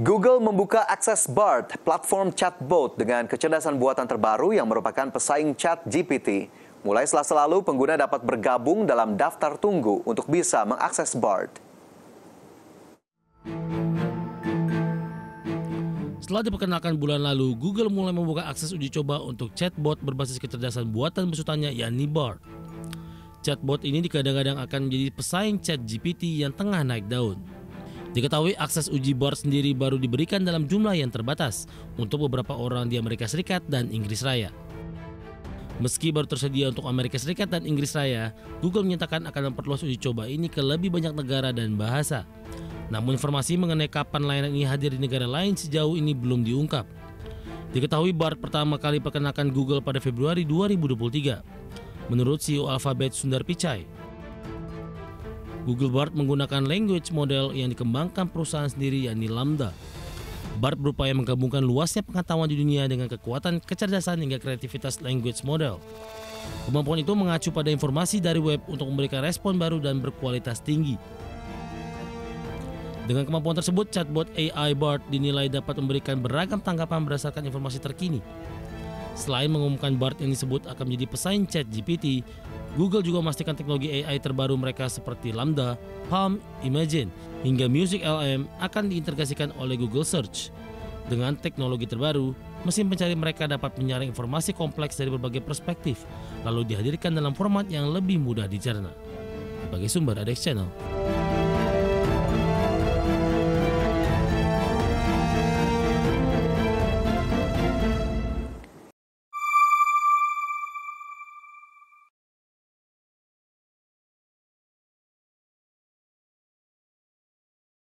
Google membuka akses BART, platform chatbot dengan kecerdasan buatan terbaru yang merupakan pesaing chat GPT. Mulai selasa lalu, pengguna dapat bergabung dalam daftar tunggu untuk bisa mengakses BART. Setelah diperkenalkan bulan lalu, Google mulai membuka akses uji coba untuk chatbot berbasis kecerdasan buatan besutannya yakni BART. Chatbot ini dikadang-kadang akan menjadi pesaing chat GPT yang tengah naik daun. Diketahui akses uji BART sendiri baru diberikan dalam jumlah yang terbatas untuk beberapa orang di Amerika Serikat dan Inggris Raya. Meski baru tersedia untuk Amerika Serikat dan Inggris Raya, Google menyatakan akan memperluas uji coba ini ke lebih banyak negara dan bahasa. Namun informasi mengenai kapan layanan ini hadir di negara lain sejauh ini belum diungkap. Diketahui BART pertama kali perkenalkan Google pada Februari 2023. Menurut CEO Alphabet Sundar Pichai, Google Bard menggunakan language model yang dikembangkan perusahaan sendiri yakni Lambda. Bard berupaya menggabungkan luasnya pengetahuan di dunia dengan kekuatan kecerdasan hingga kreativitas language model. Kemampuan itu mengacu pada informasi dari web untuk memberikan respon baru dan berkualitas tinggi. Dengan kemampuan tersebut, chatbot AI Bard dinilai dapat memberikan beragam tanggapan berdasarkan informasi terkini. Selain mengumumkan Bard yang disebut akan menjadi pesaing chat GPT, Google juga memastikan teknologi AI terbaru mereka seperti Lambda, Palm, Imagine, hingga Music LM akan diintegrasikan oleh Google Search. Dengan teknologi terbaru, mesin pencari mereka dapat menyaring informasi kompleks dari berbagai perspektif, lalu dihadirkan dalam format yang lebih mudah dicerna. Sebagai sumber Adex Channel.